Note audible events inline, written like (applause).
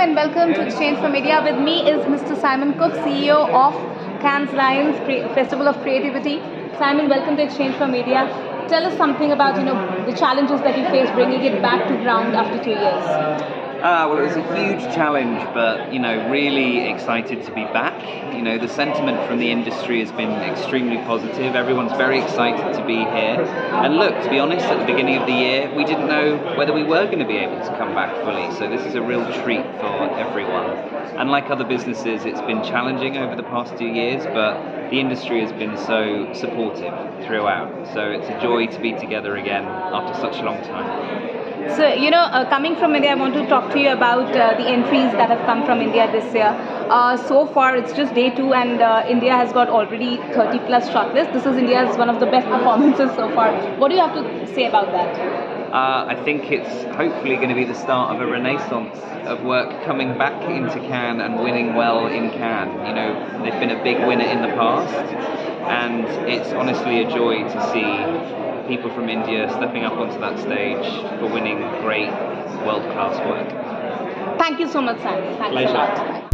and welcome to exchange4media. With me is Mr. Simon Cook, CEO of Cannes Lions Festival of Creativity. Simon, welcome to exchange4media. Tell us something about you know the challenges that you face bringing it back to ground after two years. Uh, well, it was a huge challenge, but you know, really excited to be back. You know, the sentiment from the industry has been extremely positive. Everyone's very excited to be here. And look, to be honest, at the beginning of the year, we didn't know whether we were going to be able to come back fully. So this is a real treat for everyone. And like other businesses, it's been challenging over the past two years, but the industry has been so supportive throughout. So it's a joy to be together again after such a long time. So, you know, uh, coming from India, I want to talk to you about uh, the entries that have come from India this year. Uh, so far, it's just day two, and uh, India has got already 30 plus shortlists. This is India's one of the best (laughs) performances so far. What do you have to say about that? Uh, I think it's hopefully going to be the start of a renaissance of work coming back into Cannes and winning well in Cannes. You know, they've been a big winner in the past, and it's honestly a joy to see people from India stepping up onto that stage for winning great world class work. Thank you so much, Simon. Thanks Pleasure. a lot.